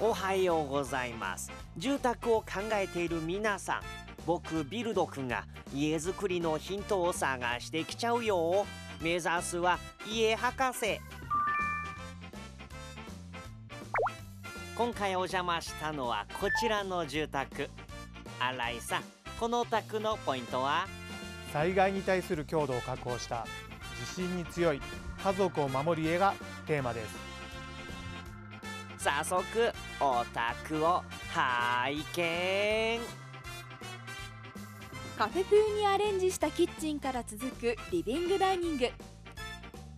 おはようございます。住宅を考えている皆さん僕ビルド君が家づくりのヒントを探してきちゃうよ。目指すは家博士。今回お邪魔したのはこちらの住宅。新井さんこの宅のポイントは？災害に対する強度を確保した地震に強い家族を守る家がテーマです。早速お宅を拝見。カフェ風にアレンジしたキッチンから続くリビングダイニング。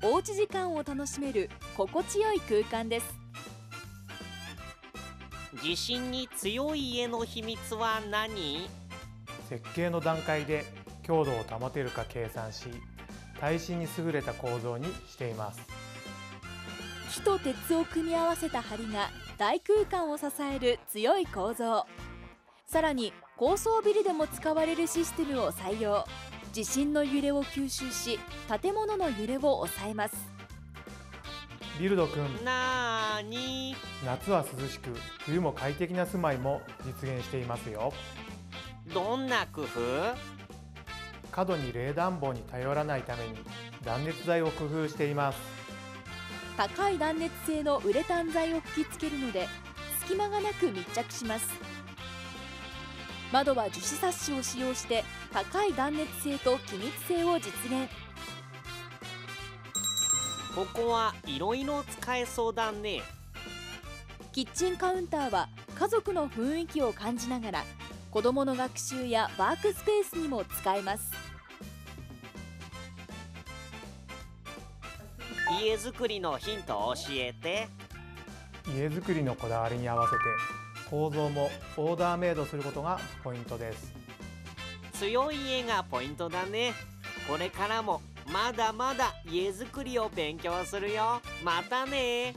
おうち時間を楽しめる心地よい空間です。地震に強い家の秘密は何？設計の段階で強度を保てるか計算し耐震に優れた構造にしています木と鉄を組み合わせた梁が大空間を支える強い構造。さらに高層ビルでも使われるシステムを採用。地震の揺れを吸収し建物の揺れを抑えます。ビルド君。なーに。夏は涼しく冬も快適な住まいも実現していますよ。どんな工夫？過度に冷暖房に頼らないために断熱材を工夫しています高い断熱性のウレタン材を吹き付けるので隙間がなく密着します。窓は樹脂サッシを使用して高い断熱性と気密性を実現。ここはいろいろ使えそうだね。キッチンカウンターは家族の雰囲気を感じながら子どもの学習やワークスペースにも使えます家づくりのヒントを教えて。家づくりのこだわりに合わせて構造もオーダーメイドすることがポイントです。強い家がポイントだね。これからもまだまだ家づくりを勉強するよ。またね